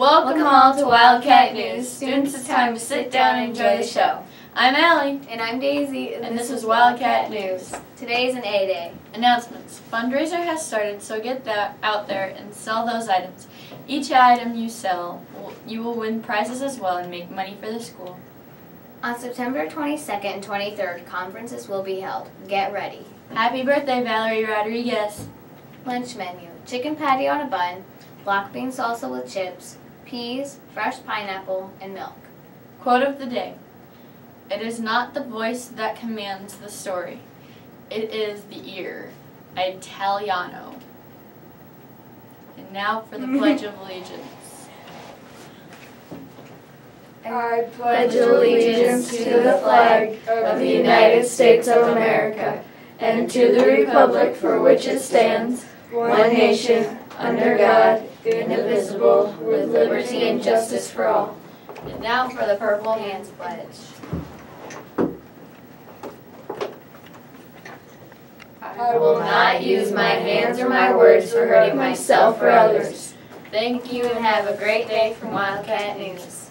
Welcome all to Wildcat News. Students, it's time to sit down and enjoy the show. I'm Allie, And I'm Daisy, and this is Wildcat News. Today is an A Day. Announcements. Fundraiser has started, so get that out there and sell those items. Each item you sell, you will win prizes as well and make money for the school. On September 22nd and 23rd, conferences will be held. Get ready. Happy birthday, Valerie Rodriguez. Lunch menu chicken patty on a bun, black bean salsa with chips, peas, fresh pineapple, and milk. Quote of the day. It is not the voice that commands the story. It is the ear. Italiano. And now for the Pledge of Allegiance. I pledge allegiance to the flag of the United States of America and to the republic for which it stands, one nation, under God, indivisible, with liberty and justice for all. And now for the Purple Hands pledge. I will not use my hands or my words for hurting myself or others. Thank you and have a great day from Wildcat News.